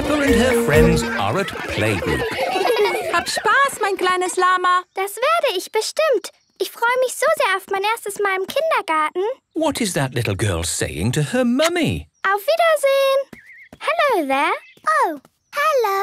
Peppa and her friends are at playgroup. Hab Spaß, mein kleines Lama. Das werde ich bestimmt. Ich freue mich so sehr auf mein erstes Mal im Kindergarten. What is that little girl saying to her mummy? Auf Wiedersehen. Hello there. Oh, hello.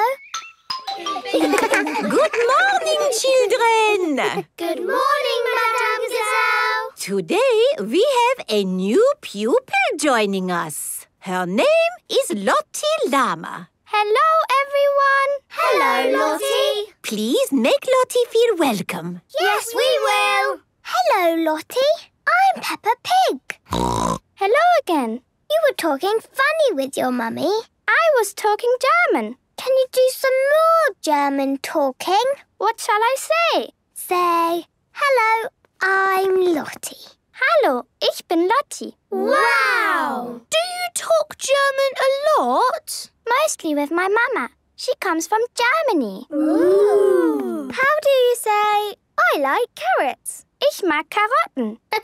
Good morning, children. Good morning, Madame Gazelle. Today we have a new pupil joining us. Her name is Lottie Llama. Hello, everyone. Hello, Lottie. Please make Lottie feel welcome. Yes, we will. Hello, Lottie. I'm Peppa Pig. Hello again. You were talking funny with your mummy. I was talking German. Can you do some more German talking? What shall I say? Say, hello, I'm Lottie. Hallo, ich bin Lottie. Wow! Do talk German a lot? Mostly with my mama. She comes from Germany. Ooh. How do you say, I like carrots? Ich mag Karotten.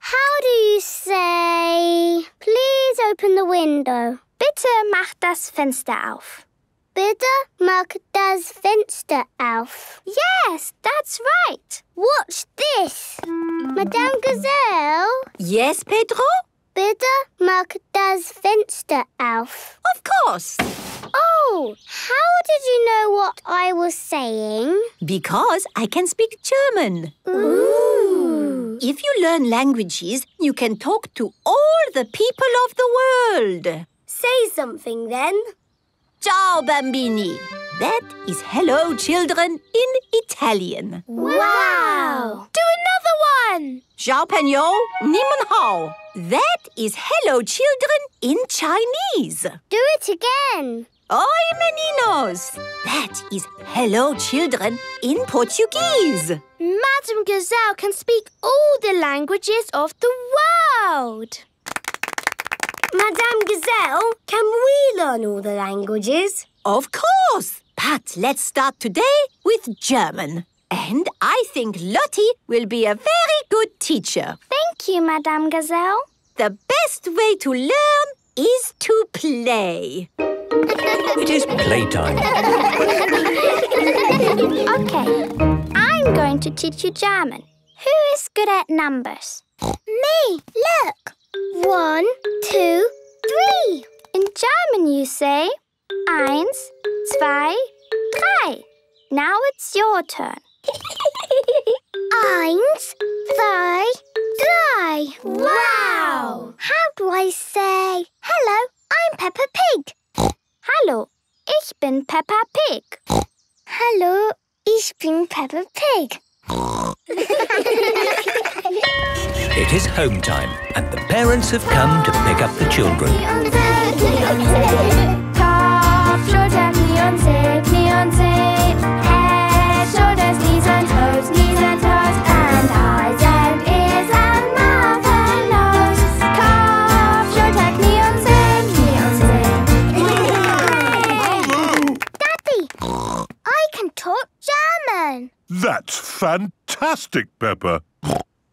How do you say, please open the window? Bitte mach das Fenster auf. Bitte mach das Fenster auf. Yes, that's right. Watch this? Madame Gazelle? Yes, Pedro? Bitte mach das Fenster auf. Of course. Oh, how did you know what I was saying? Because I can speak German. Ooh. If you learn languages, you can talk to all the people of the world. Say something then. Ciao, bambini. That is hello, children, in Italian. Wow! Do another one. Ciao, Pagno. Niman hao. That is hello, children, in Chinese. Do it again. Oi, meninos. That is hello, children, in Portuguese. Madame Gazelle can speak all the languages of the world. Madame Gazelle, can we learn all the languages? Of course. But let's start today with German. And I think Lottie will be a very good teacher. Thank you, Madame Gazelle. The best way to learn is to play. It is playtime. Okay, I'm going to teach you German. Who is good at numbers? Me, look. One, two, three. In German, you say eins, zwei, drei. Now it's your turn. Eins, zwei, drei. Wow! How do I say, hello, I'm Peppa Pig? Hallo, ich bin Peppa Pig. Hallo, ich bin Peppa Pig. It is home time, and the parents have come to pick up the children. That's fantastic, Peppa.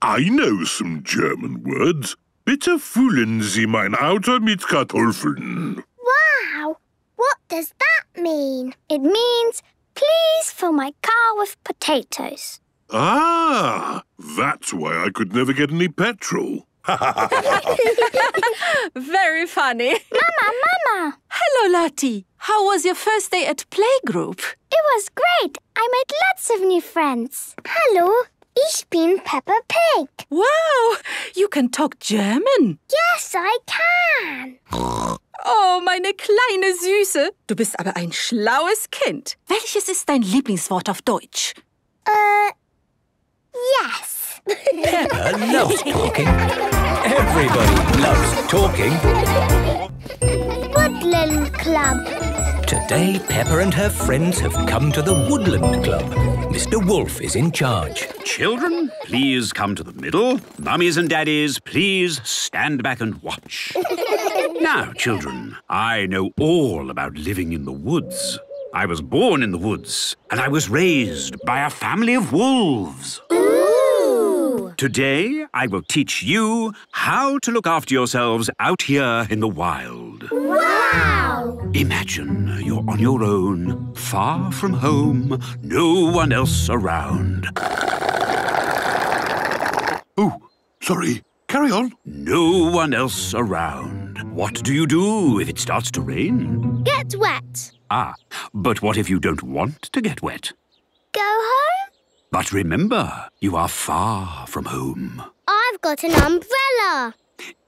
I know some German words. Bitte füllen Sie mein Auto mit Kartoffeln. Wow, what does that mean? It means, please fill my car with potatoes. Ah, that's why I could never get any petrol. Very funny. Mama, Mama, Hello, Lottie. How was your first day at playgroup? it was great. I made lots of new friends. Hallo, ich bin Peppa Pig. Wow, you can talk German. Yes, I can. Oh, meine kleine Süße. Du bist aber ein schlaues Kind. Welches ist dein Lieblingswort auf Deutsch? Uh, yes. Pepper loves talking. Everybody loves talking. Woodland Club. Today, Peppa and her friends have come to the Woodland Club. Mr. Wolf is in charge. Children, please come to the middle. Mummies and daddies, please stand back and watch. now, children, I know all about living in the woods. I was born in the woods, and I was raised by a family of wolves. Ooh. Today, I will teach you how to look after yourselves out here in the wild. Wow. Imagine you're on your own, far from home, no one else around. Oh, sorry. Carry on. No one else around. What do you do if it starts to rain? Get wet. Ah, but what if you don't want to get wet? Go home? But remember, you are far from home. I've got an umbrella.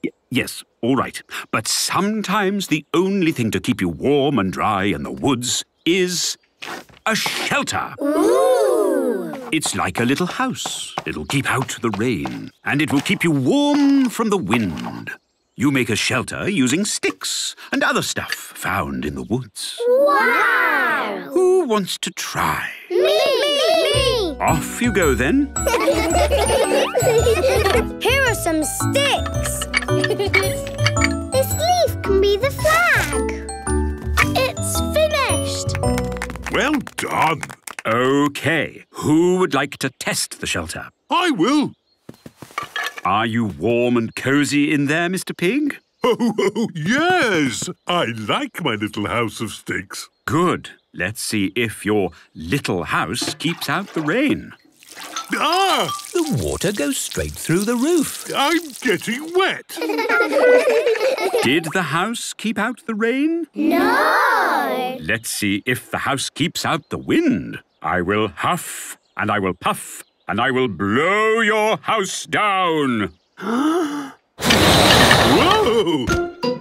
Y- yes, all right. But sometimes the only thing to keep you warm and dry in the woods is a shelter. Ooh. It's like a little house. It'll keep out the rain, and it will keep you warm from the wind. You make a shelter using sticks and other stuff found in the woods. Wow! Who wants to try? Me! Me! Me! Off you go then. Here are some sticks. Done. Okay, who would like to test the shelter? I will. Are you warm and cozy in there, Mr. Pig? Oh, oh, yes. I like my little house of sticks. Good. Let's see if your little house keeps out the rain. Ah, The water goes straight through the roof. I'm getting wet. Did the house keep out the rain? No! Let's see if the house keeps out the wind. I will huff and I will puff and I will blow your house down. Whoa!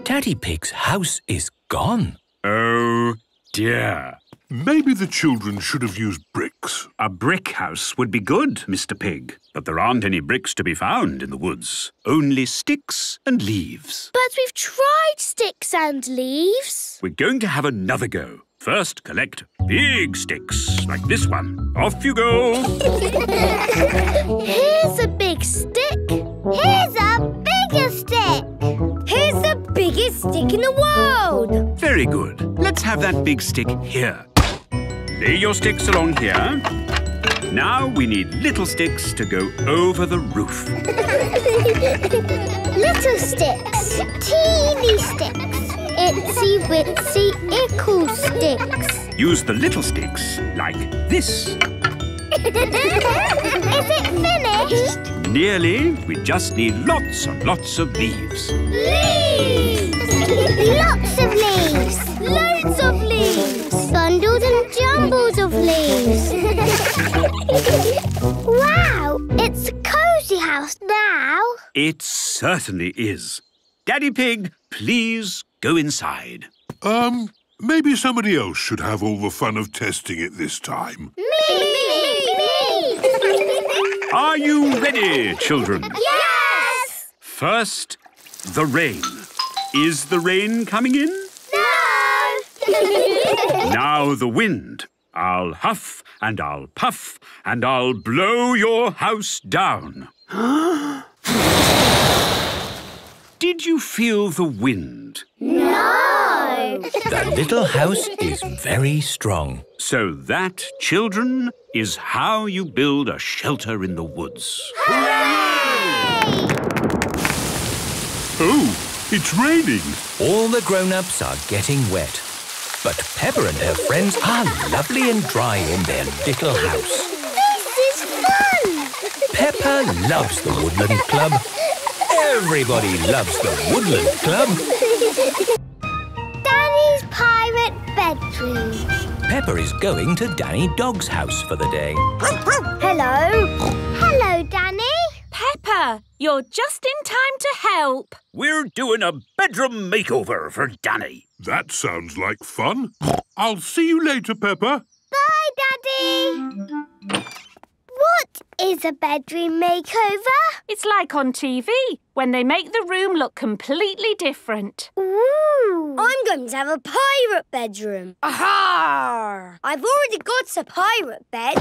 Daddy Pig's house is gone. Oh dear. Maybe the children should have used bricks. A brick house would be good, Mr. Pig, but there aren't any bricks to be found in the woods. Only sticks and leaves. But we've tried sticks and leaves. We're going to have another go. First, collect big sticks, like this one. Off you go. Here's a big stick. Here's a bigger stick. Here's the biggest stick in the world. Very good. Let's have that big stick here. Lay your sticks along here. Now we need little sticks to go over the roof. Little sticks. Teeny sticks. Itsy witsy ickle sticks. Use the little sticks like this. Is it finished? Nearly. We just need lots and lots of leaves. Leaves! Lots of leaves! Loads of leaves! Bundles and jumbles of leaves! wow! It's a cosy house now! It certainly is. Daddy Pig, please go inside. Um, maybe somebody else should have all the fun of testing it this time. Me! Me! Me! Are you ready, children? yes! First, the rain. Is the rain coming in? No! Now the wind. I'll huff and I'll puff and I'll blow your house down. Did you feel the wind? no! The little house is very strong. So that, children, is how you build a shelter in the woods. Oh, it's raining. All the grown-ups are getting wet. But Peppa and her friends are lovely and dry in their little house. This is fun! Peppa loves the Woodland Club. Everybody loves the Woodland Club. Danny's pirate bedroom. Peppa is going to Danny Dog's house for the day. Hello. Hello, Danny. Peppa, you're just in time to help. We're doing a bedroom makeover for Danny. That sounds like fun. I'll see you later, Peppa. Bye, Daddy. What is a bedroom makeover? It's like on TV when they make the room look completely different. Ooh. I'm going to have a pirate bedroom. Aha! I've already got a pirate bed.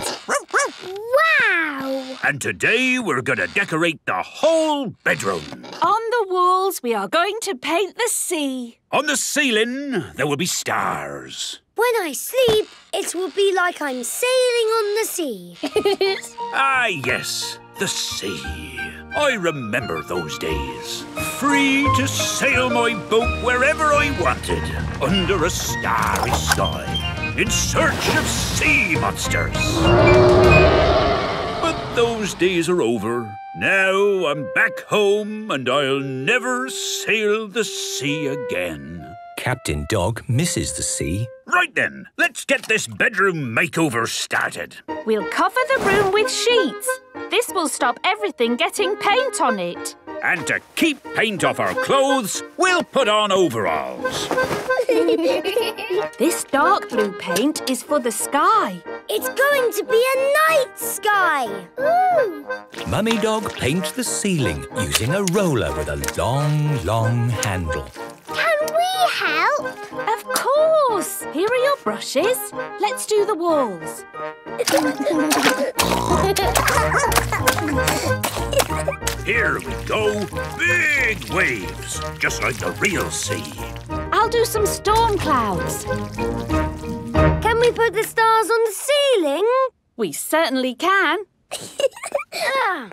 wow! And today we're going to decorate the whole bedroom. On the walls, we are going to paint the sea. On the ceiling, there will be stars. When I sleep, it will be like I'm sailing on the sea. Ah, yes, the sea. I remember those days. free to sail my boat wherever I wanted, under a starry sky, in search of sea monsters. But those days are over. Now I'm back home and I'll never sail the sea again. Captain Dog misses the sea. Right then, let's get this bedroom makeover started. We'll cover the room with sheets. This will stop everything getting paint on it. And to keep paint off our clothes, we'll put on overalls. This dark blue paint is for the sky. It's going to be a night sky. Ooh. Mummy Dog paints the ceiling using a roller with a long, long handle. Can we help? Of course! Here are your brushes. Let's do the walls. Here we go. Big waves, just like the real sea. I'll do some storm clouds. Can we put the stars on the ceiling? We certainly can.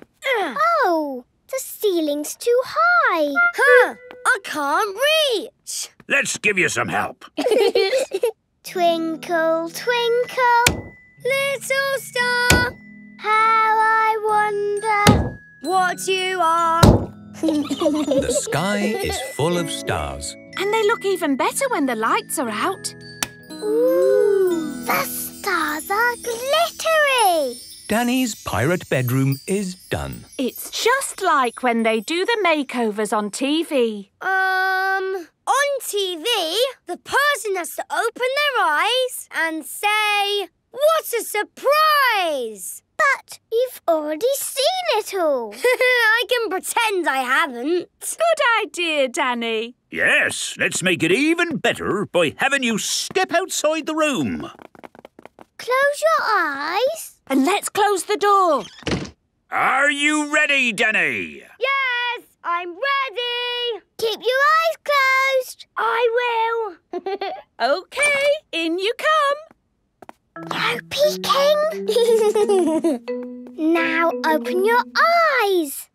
Oh, the ceiling's too high. Huh, I can't reach. Let's give you some help. Twinkle, twinkle, little star, how I wonder what you are. The sky is full of stars. And they look even better when the lights are out. Ooh, the stars are glittery. Danny's pirate bedroom is done. It's just like when they do the makeovers on TV. Um, on TV, the person has to open their eyes and say, What a surprise! But you've already seen it all. I can pretend I haven't. Good idea, Danny. Yes, let's make it even better by having you step outside the room. Close your eyes. And let's close the door. Are you ready, Danny? Yes, I'm ready. Keep your eyes closed. I will. Okay, in you come. No peeking. now open your eyes.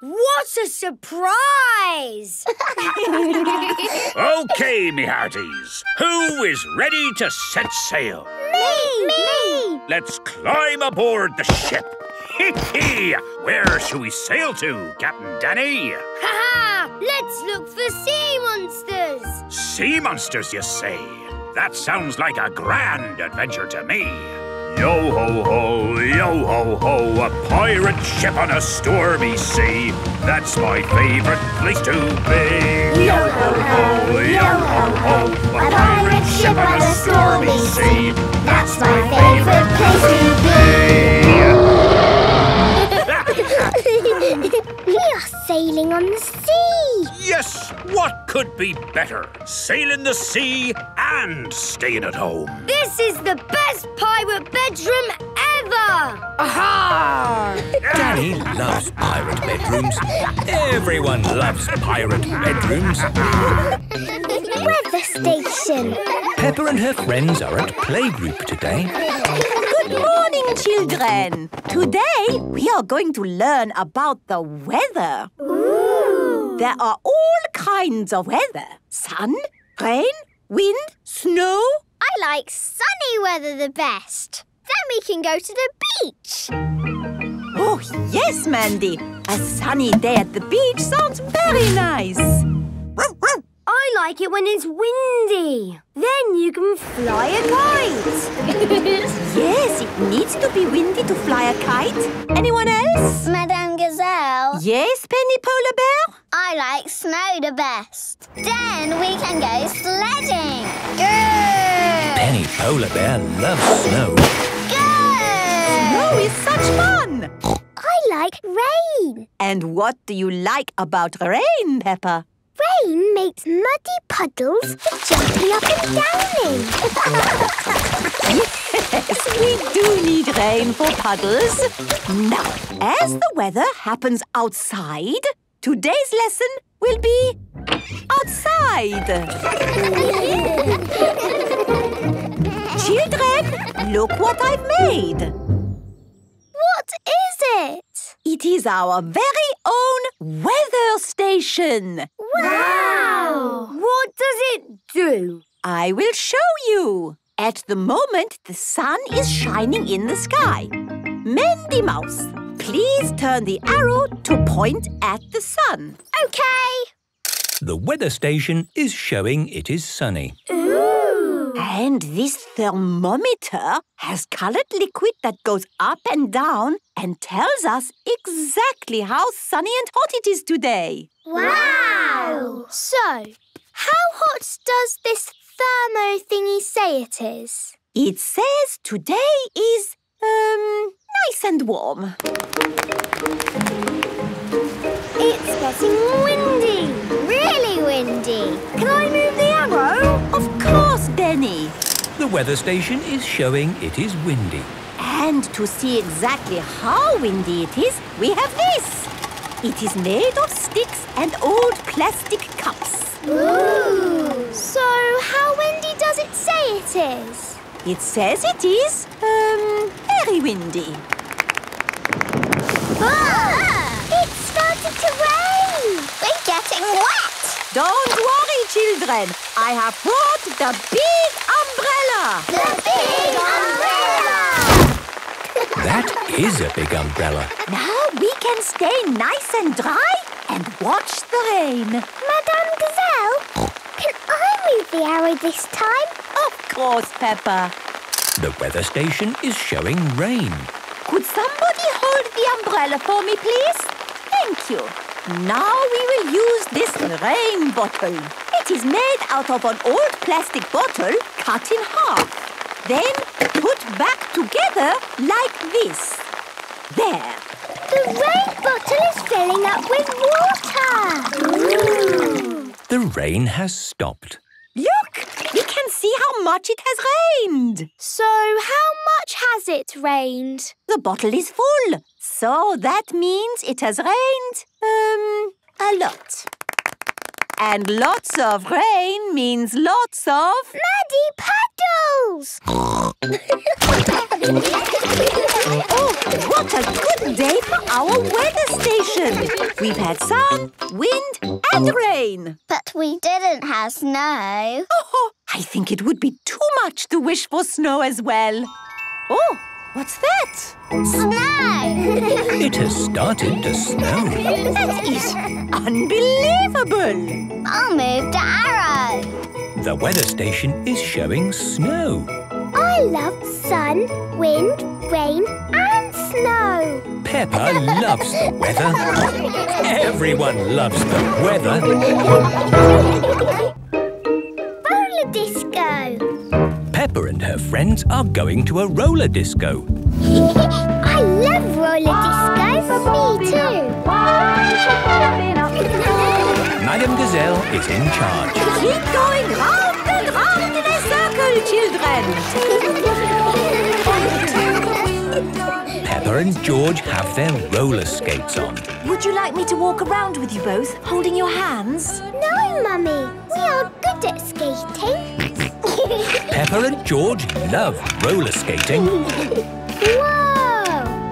What a surprise! Okay, me hearties. Who is ready to set sail? Me! me! Me! Let's climb aboard the ship. Hee hee! Where shall we sail to, Captain Danny? Ha ha Let's look for sea monsters. Sea monsters, you say? That sounds like a grand adventure to me. Yo ho ho, yo ho ho, a pirate ship on a stormy sea. That's my favorite place to be. Yo ho ho, yo ho ho, a pirate ship on a stormy sea. That's my favorite place sailing on the sea. Yes, what could be better? Sailing the sea and staying at home. This is the best pirate bedroom ever. Aha! Danny loves pirate bedrooms. Everyone loves pirate bedrooms. Weather station. Peppa and her friends are at playgroup today. Good morning, children. Today, we are going to learn about the weather. There are all kinds of weather. Sun, rain, wind, snow. I like sunny weather the best. Then we can go to the beach. Oh, yes, Mandy. A sunny day at the beach sounds very nice. I like it when it's windy. Then you can fly a kite. Yes, it needs to be windy to fly a kite. Anyone else? Madame Gazelle, Yes, Penny Polar Bear? I like snow the best. Then we can go sledding. Good. Penny Polar Bear loves snow. Good. Oh, it's such fun! I like rain. And what do you like about rain, Peppa? Rain makes muddy puddles for jumping up and down in. Yes, we do need rain for puddles. Now, as the weather happens outside, today's lesson will be outside. Children, look what I've made. what is it? It is our very own weather station. Station. Wow! What does it do? I will show you. At the moment, the sun is shining in the sky. Mandy Mouse, please turn the arrow to point at the sun. Okay. The weather station is showing it is sunny. Ooh. And this thermometer has colored liquid that goes up and down and tells us exactly how sunny and hot it is today. Wow! So, how hot does this thermo thingy say it is? It says today is, um, nice and warm. It's getting windy. Weather station is showing it is windy. And to see exactly how windy it is, we have this. It is made of sticks and old plastic cups. Ooh. So, how windy does it say it is? It says it is, um, very windy. Ah! It started to rain. We're getting wet. Don't worry, children. I have brought the big umbrella. The big umbrella. That is a big umbrella. Now we can stay nice and dry and watch the rain. Madame Gazelle, can I move the arrow this time? Of course, Peppa. The weather station is showing rain. Could somebody hold the umbrella for me, please? Thank you. Now we will use this rain bottle. It is made out of an old plastic bottle cut in half. Then put back together like this. There. The rain bottle is filling up with water. The rain has stopped. Look! We can see how much it has rained. So, how much has it rained? The bottle is full. So that means it has rained, um, a lot. And lots of rain means lots of... Muddy puddles! Oh, what a good day for our weather station. We've had sun, wind and rain. But we didn't have snow. Oh, I think it would be too much to wish for snow as well. Oh, what's that? Snow! It has started to snow. That is unbelievable. I'll move the arrow. The weather station is showing snow. I love sun, wind, rain, and snow. Peppa loves the weather. Everyone loves the weather. Roller disco. Peppa and her friends are going to a roller disco. I love roller disco. Me too. Madame Gazelle is in charge. Keep going round and round in a circle, children. Peppa and George have their roller skates on. Would you like me to walk around with you both, holding your hands? No, Mummy. We are good at skating. Peppa and George love roller skating. Whoa!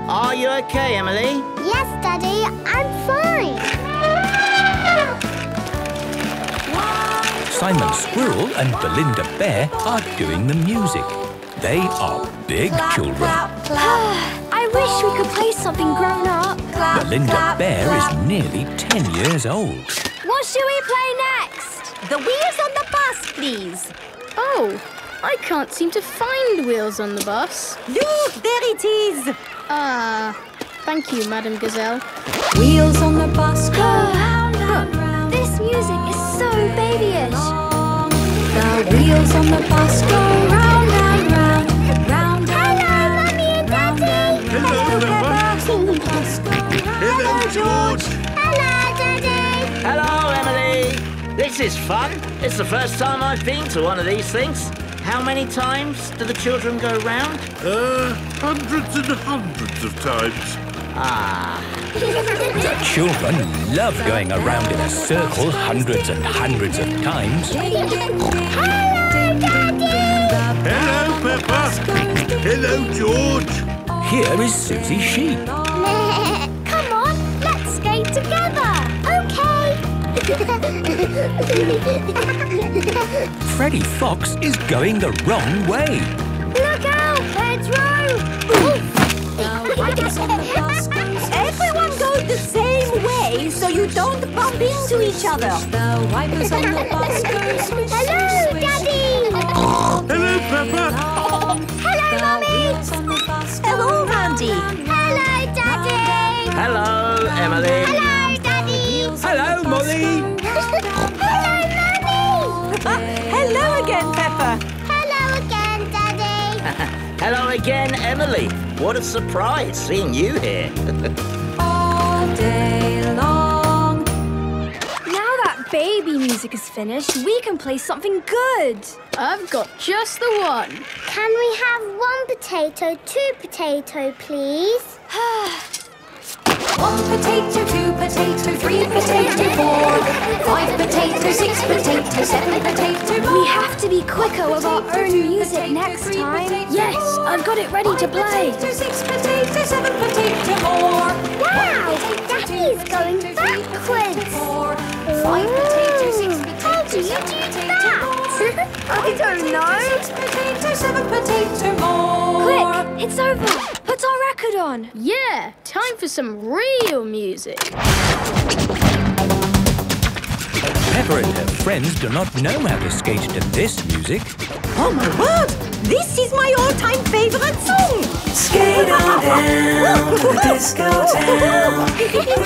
Are you okay, Emily? Yes, Daddy. I'm fine. Simon Squirrel and Belinda Bear are doing the music. They are big children. I wish we could play something grown up. Belinda Bear is nearly 10 years old. What should we play next? The wheels on the bus, please. Oh, I can't seem to find wheels on the bus. Look, there it is. Ah, thank you, Madame Gazelle. Wheels on the bus go round and round. This music is so babyish. The wheels on the bus go round and round. Round and Hello, round. Mummy and Daddy. Hello, Peppa. The bus. Hello, George. This is fun. It's the first time I've been to one of these things. How many times do the children go round? Uh, hundreds and hundreds of times. Ah, The children love going around in a circle hundreds and hundreds of times. Hello, Daddy. Hello, Peppa. Hello, George. Here is Susie Sheep. Come on, let's skate together. Okay. Freddie Fox is going the wrong way. Look out, Pedro! Everyone go the same way so you don't bump into each other. The wipers on the bus go Hello, Daddy! Hello, Peppa. Hello, Mummy! the bus Hello, Randy. Hello, Daddy! Hello, Emily. Hello, Daddy! Hello, Molly. Hello, Mummy! Hello again, Peppa. Hello again, Daddy! Hello again, Emily. What a surprise seeing you here. all day long. Now that baby music is finished, we can play something good. I've got just the one. Can we have one potato, two potato, please? One potato, two potato, three potato, four, five potato, six potato, seven potato. We have to be quicker with our own music next time. Yes, I've got it ready to play. Potato, six potato, seven potato, more. Wow, Daddy's going potato, three potato, backwards. four, five potato, six potato, how do you do potato, that? more. I don't know. Six potato, seven potato, more. Quick, it's over. Put our record on. Yeah, time for some real music. Peppa and her friends do not know how to skate to this music. Oh my word! This is my all-time favorite song. Skate on down to the disco town.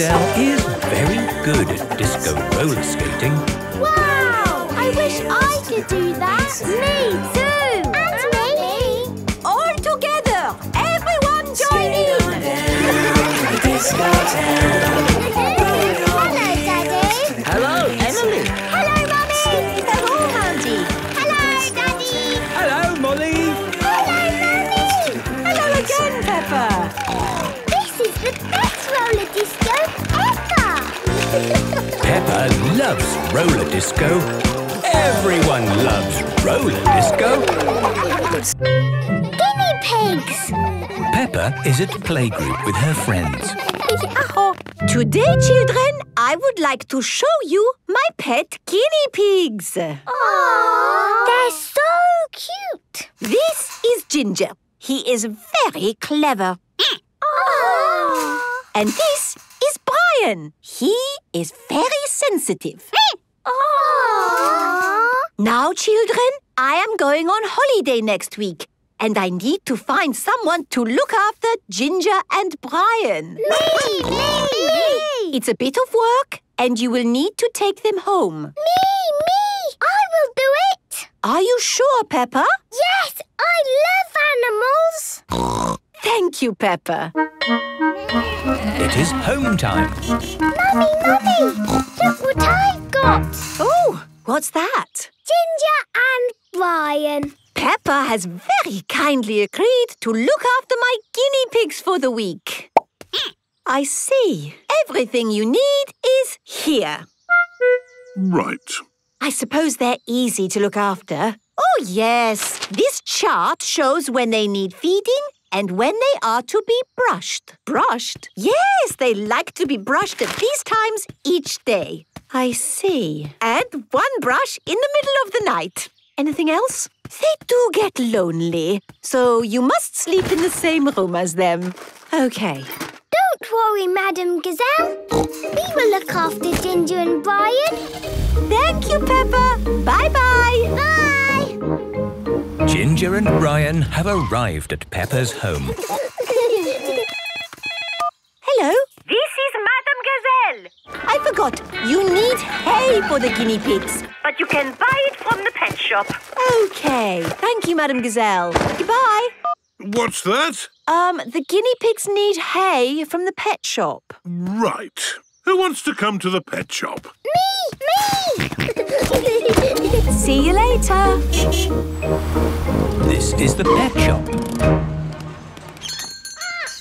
incredible. Is very good at disco roller skating. Wow! I wish I could do that! Me too! And me! All together, everyone join in. Disco town. Peppa loves roller disco. Everyone loves roller disco. Guinea pigs! Peppa is at playgroup with her friends. Today, children, I would like to show you my pet guinea pigs. Aww! They're so cute! This is Ginger. He is very clever. Aww! And this is Brian. He is very sensitive. Aww! Now, children, I am going on holiday next week. And I need to find someone to look after Ginger and Brian. Me! Me! Me! It's a bit of work, and you will need to take them home. Me! Me! I will do it! Are you sure, Peppa? Yes! I love animals! Thank you, Peppa. It is home time. Mummy, Mummy! Look what I've got! Oh, what's that? Ginger and Brian. Peppa has very kindly agreed to look after my guinea pigs for the week. I see. Everything you need is here. Right. I suppose they're easy to look after. Oh, yes. This chart shows when they need feeding and when they are to be brushed. Brushed? Yes, they like to be brushed at these times each day. I see. And one brush in the middle of the night. Anything else? They do get lonely, so you must sleep in the same room as them. Okay. Don't worry, Madame Gazelle. We will look after Ginger and Brian. Thank you, Peppa. Bye-bye. Bye! Ginger and Brian have arrived at Peppa's home. Hello. This is Madame Gazelle, I forgot. You need hay for the guinea pigs. but you can buy it from the pet shop. Okay. Thank you, Madame Gazelle. Goodbye. What's that? Um, the guinea pigs need hay from the pet shop. Right. Who wants to come to the pet shop? Me! Me! See you later. This is the pet shop.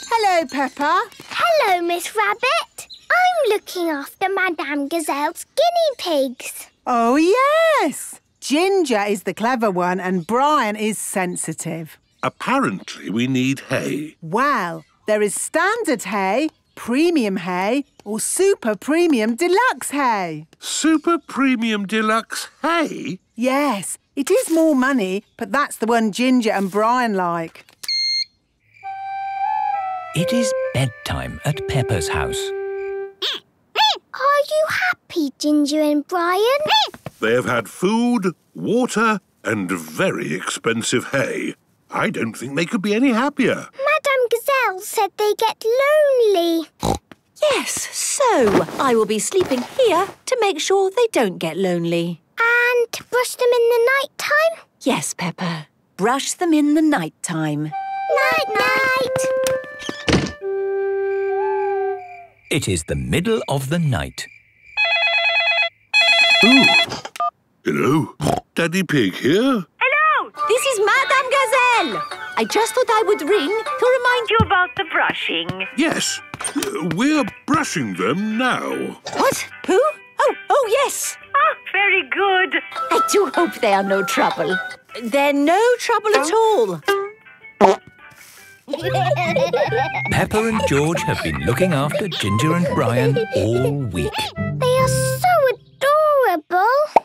Hello, Peppa. Hello, Miss Rabbit. I'm looking after Madame Gazelle's guinea pigs. Oh, yes. Ginger is the clever one and Brian is sensitive. Apparently, we need hay. Well, there is standard hay, premium hay, or super premium deluxe hay. Super Premium Deluxe hay? Yes, it is more money, but that's the one Ginger and Brian like. It is bedtime at Peppa's house. Are you happy, Ginger and Brian? They have had food, water, and very expensive hay. I don't think they could be any happier. Madame Gazelle said they get lonely. Yes, so I will be sleeping here to make sure they don't get lonely. And brush them in the night time? Yes, Peppa. Brush them in the night time. Night night! It is the middle of the night. Ooh. Hello? Daddy Pig here? Hello! This is Madame Gazelle. I just thought I would ring to remind You about the brushing. Yes. We're brushing them now. What? Who? Oh, oh, yes. Ah, very good. I do hope they are no trouble. They're no trouble at all. Peppa and George have been looking after Ginger and Brian all week. They are so adorable.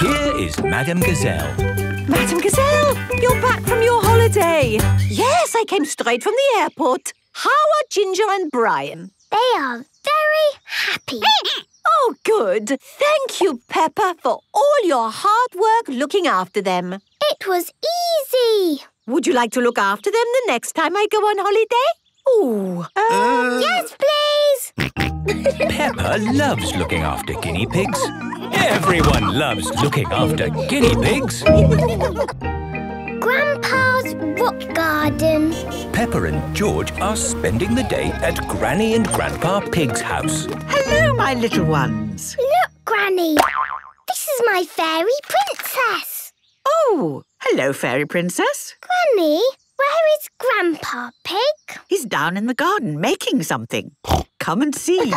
Here is Madame Gazelle. Madame Gazelle, you're back from your holiday. Yes, I came straight from the airport. How are Ginger and Brian? They are very happy. Oh, good. Thank you, Peppa, for all your hard work looking after them. It was easy. Would you like to look after them the next time I go on holiday? Ooh. Uh, Yes, please. Peppa loves looking after guinea pigs. Everyone loves looking after guinea pigs. Grandpa's rock garden. Peppa and George are spending the day at Granny and Grandpa Pig's house. Hello, my little ones. Look, Granny. This is my fairy princess. Oh, hello, Fairy Princess. Granny, where is Grandpa Pig? He's down in the garden making something. Come and see.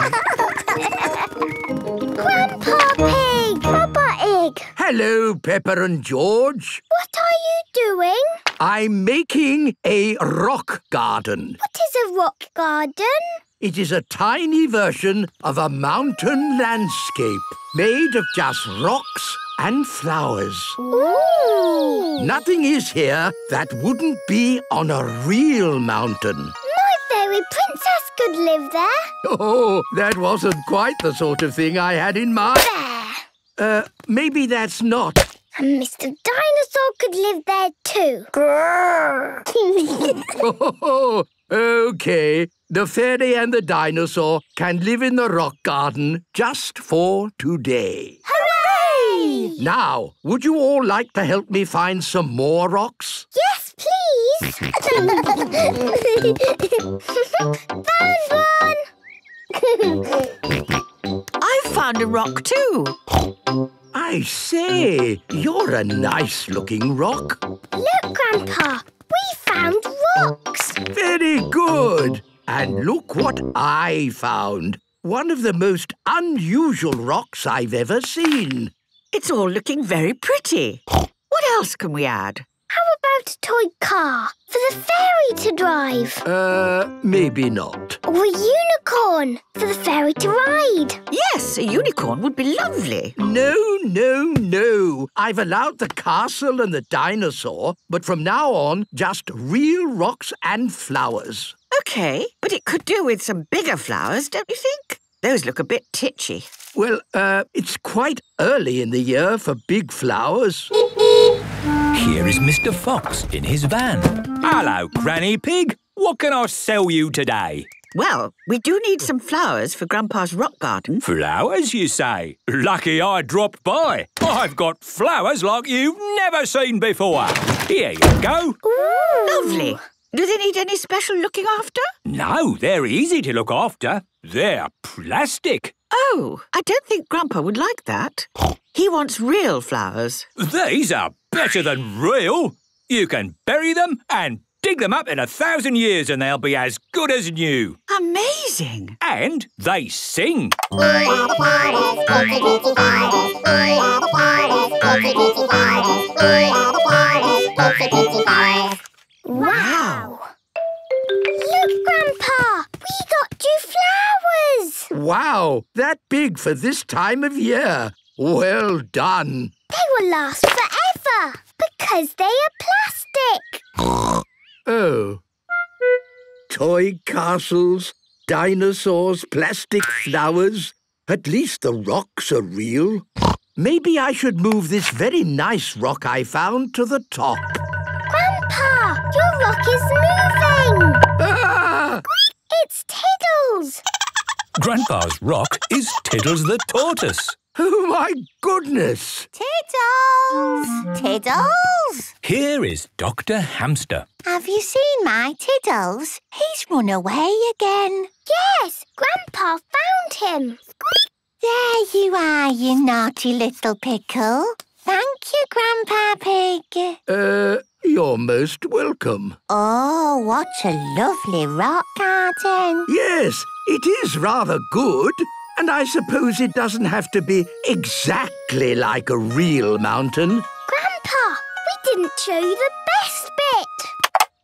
Grandpa Pig! Papa Egg! Hello, Peppa and George. What are you doing? I'm making a rock garden. What is a rock garden? It is a tiny version of a mountain landscape made of just rocks and flowers. Ooh! Nothing is here that wouldn't be on a real mountain. My fairy princess could live there. Oh, that wasn't quite the sort of thing I had in mind. There. Uh, maybe that's not. And Mr. Dinosaur could live there too. Grrr. Oh, okay. The fairy and the dinosaur can live in the rock garden just for today. Hooray! Now, would you all like to help me find some more rocks? Yes, please. Found one. I found a rock too. I say, you're a nice looking rock. Look, Grandpa. We found rocks. Very good. And look what I found. One of the most unusual rocks I've ever seen. It's all looking very pretty. What else can we add? How about a toy car for the fairy to drive? Uh, maybe not. Or a unicorn for the fairy to ride? Yes, a unicorn would be lovely. No, no, no. I've allowed the castle and the dinosaur, but from now on, just real rocks and flowers. OK, but it could do with some bigger flowers, don't you think? Those look a bit titchy. Well, uh, it's quite early in the year for big flowers. Here is Mr. Fox in his van. Hello, Granny Pig. What can I sell you today? Well, we do need some flowers for Grandpa's rock garden. Flowers, you say? Lucky I dropped by. I've got flowers like you've never seen before. Here you go. Lovely. Do they need any special looking after? No, they're easy to look after. They're plastic. Oh, I don't think Grandpa would like that. He wants real flowers. These are better than real. You can bury them and Dig them up in a thousand years and they'll be as good as new. Amazing. And they sing. We are the Wow! Look, Grandpa! We got two flowers! Wow, that big for this time of year. Well done. They will last forever because they are plastic. Oh. Toy castles, dinosaurs, plastic flowers. At least the rocks are real. Maybe I should move this very nice rock I found to the top. Grandpa, your rock is Grandpa's rock is Tiddles the tortoise. Oh, my goodness! Tiddles! Tiddles! Here is Dr. Hamster. Have you seen my Tiddles? He's run away again. Yes, Grandpa found him. There you are, you naughty little pickle. Thank you, Grandpa Pig. Uh, you're most welcome. Oh, what a lovely rock garden. Yes, it is rather good. And I suppose it doesn't have to be exactly like a real mountain. Grandpa, we didn't show you the best bit.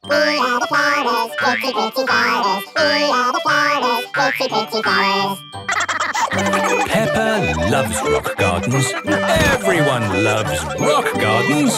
We are the forest, itty bitty forest. We are the flowers, itty bitty forest. Peppa loves rock gardens. Everyone loves rock gardens.